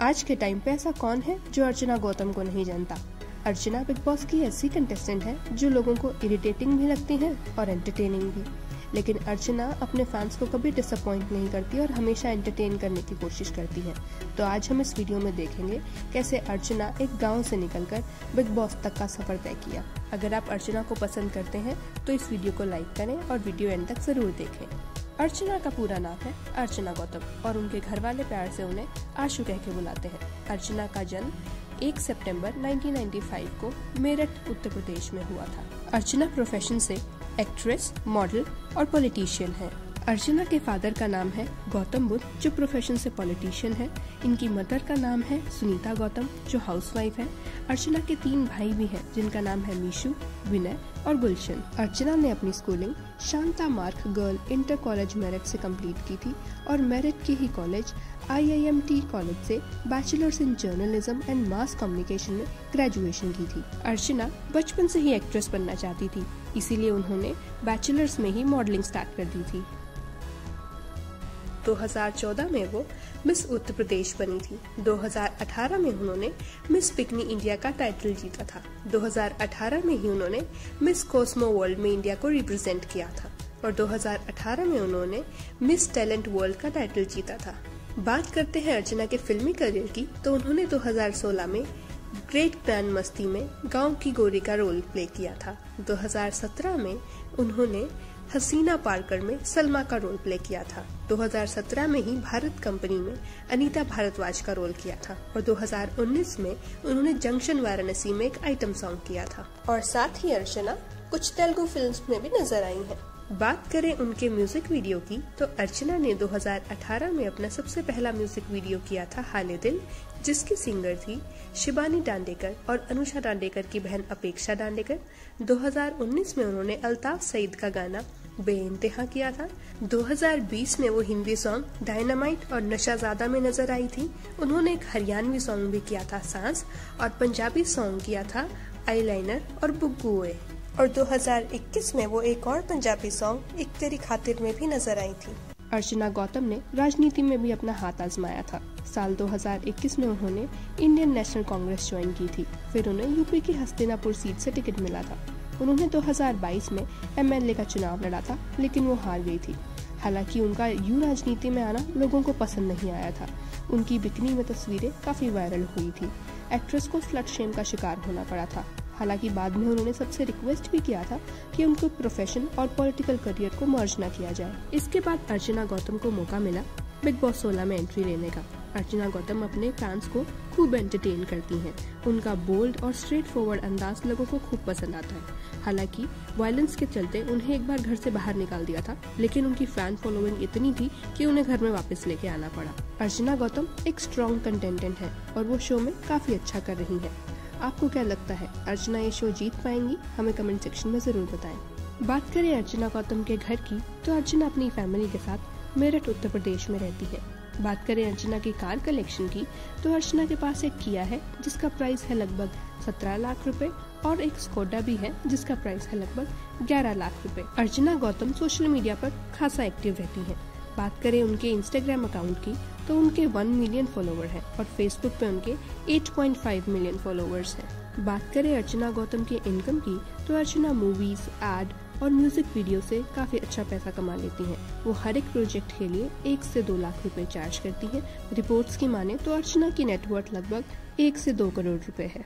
आज के टाइम पे ऐसा कौन है जो अर्चना गौतम को नहीं जानता? अर्चना बिग बॉस की ऐसी कंटेस्टेंट है जो लोगों को इरिटेटिंग भी लगती है और एंटरटेनिंग भी। लेकिन अर्चना अपने फैंस को कभी डिसअपॉइंट नहीं करती और हमेशा एंटरटेन करने की कोशिश करती है। तो आज हम इस वीडियो में देखेंगे कैसे अर्चना एक गाँव से निकलकर बिग बॉस तक का सफ़र तय किया। अगर आप अर्चना को पसंद करते हैं तो इस वीडियो को लाइक करें और वीडियो एंड तक ज़रूर देखें। अर्चना का पूरा नाम है अर्चना गौतम और उनके घर वाले प्यार से उन्हें आशु कह के बुलाते हैं। अर्चना का जन्म 1 सितंबर 1995 को मेरठ, उत्तर प्रदेश में हुआ था। अर्चना प्रोफेशन से एक्ट्रेस मॉडल और पॉलिटिशियन है। अर्चना के फादर का नाम है गौतम बुद्ध, जो प्रोफेशन से पॉलिटिशियन है। इनकी मदर का नाम है सुनीता गौतम, जो हाउसवाइफ है। अर्चना के तीन भाई भी हैं, जिनका नाम है मीशु, विनय और गुलशन। अर्चना ने अपनी schooling Shanta Mark girl inter college Meerut से कंप्लीट की थी और मेरिट के ही कॉलेज आईआईएमटी कॉलेज से bachelors in journalism and mass communication में ग्रेजुएशन की थी। अर्चना बचपन से ही एक्ट्रेस बनना चाहती थी, इसीलिए उन्होंने बैचलर्स में ही मॉडलिंग स्टार्ट कर दी थी। 2014 में वो मिस उत्तर प्रदेश बनी थी। 2018 में उन्होंने मिस पिकनी इंडिया का टाइटल जीता था। 2018 में ही उन्होंने मिस कोस्मो वर्ल्ड में इंडिया को रिप्रेजेंट किया था। और 2018 में उन्होंने मिस टैलेंट वर्ल्ड का टाइटल जीता था। बात करते हैं अर्चना के फिल्मी करियर की तो उन्होंने 2016 में ग्रेट ग्रैंड मस्ती में गाँव की गोरी का रोल प्ले किया था। 2017 में उन्होंने हसीना पार्कर में सलमा का रोल प्ले किया था। 2017 में ही भारत कंपनी में अनीता भारद्वाज का रोल किया था और 2019 में उन्होंने जंक्शन वाराणसी में एक आइटम सॉन्ग किया था। और साथ ही अर्चना कुछ तेलुगु फिल्म्स में भी नज़र आई हैं। बात करें उनके म्यूज़िक वीडियो की तो अर्चना ने 2018 में अपना सबसे पहला म्यूज़िक वीडियो किया था हाले दिल, जिसकी सिंगर थी शिबानी डांडेकर और अनुषा डांडेकर की बहन अपेक्षा डांडेकर। 2019 में उन्होंने अल्ताफ सईद का गाना बेइंतहा किया था। 2020 में वो हिंदी सॉन्ग डायनामाइट और नशा ज़्यादा में नज़र आई थी। उन्होंने एक हरियाणवी सॉन्ग भी किया था, सांस, और पंजाबी सॉन्ग किया था आईलाइनर और बुग्गुए। और 2021 में वो एक और पंजाबी सॉन्ग एक तेरी खातिर में भी नज़र आई थी। अर्चना गौतम ने राजनीति में भी अपना हाथ आजमाया था। साल 2021 में उन्होंने इंडियन नेशनल कांग्रेस ज्वाइन की थी। फिर उन्हें यूपी की हस्तिनापुर सीट से टिकट मिला था। उन्होंने 2022 में एमएलए का चुनाव लड़ा था, लेकिन वो हार गई थी। हालाँकि उनका यू राजनीति में आना लोगों को पसंद नहीं आया था। उनकी बिकनी में तस्वीरें काफ़ी वायरल हुई थी। एक्ट्रेस को स्लट शेम का शिकार होना पड़ा था। हालाँकि बाद में उन्होंने सबसे रिक्वेस्ट भी किया था कि उनको प्रोफेशन और पॉलिटिकल करियर को मर्ज न किया जाए। इसके बाद अर्चना गौतम को मौका मिला बिग बॉस सोलह में एंट्री लेने का। अर्चना गौतम अपने फैंस को खूब एंटरटेन करती हैं। उनका बोल्ड और स्ट्रेट फॉरवर्ड अंदाज लोगों को खूब पसंद आता है हालाँकि वायलेंस के चलते उन्हें एक बार घर से बाहर निकाल दिया था, लेकिन उनकी फ़ैन फॉलोइंग इतनी थी कि उन्हें घर में वापस लेके आना पड़ा अर्चना गौतम एक स्ट्रॉन्ग कंटेंटेंट है और वो शो में काफ़ी अच्छा कर रही है आपको क्या लगता है, अर्चना ये शो जीत पाएँगी हमें कमेंट सेक्शन में ज़रूर बताएँ। बात करें अर्चना गौतम के घर की तो अर्चना अपनी फैमिली के साथ मेरठ, उत्तर प्रदेश में रहती है। बात करें अर्चना की कार कलेक्शन की तो अर्चना के पास एक किया है, जिसका प्राइस है लगभग सत्रह लाख रुपए, और एक स्कोडा भी है, जिसका प्राइस है लगभग ग्यारह लाख रुपए। अर्चना गौतम सोशल मीडिया पर खासा एक्टिव रहती है। बात करें उनके इंस्टाग्राम अकाउंट की तो उनके वन मिलियन फॉलोवर हैं, और फेसबुक पे उनके 8.5 मिलियन फॉलोवर्स हैं। बात करें अर्चना गौतम के इनकम की तो अर्चना मूवीज़ एड और म्यूज़िक वीडियो से काफ़ी अच्छा पैसा कमा लेती हैं। वो हर एक प्रोजेक्ट के लिए एक से दो लाख रुपए चार्ज करती हैं। रिपोर्ट्स की माने तो अर्चना की नेटवर्थ लगभग एक से दो करोड़ रुपए है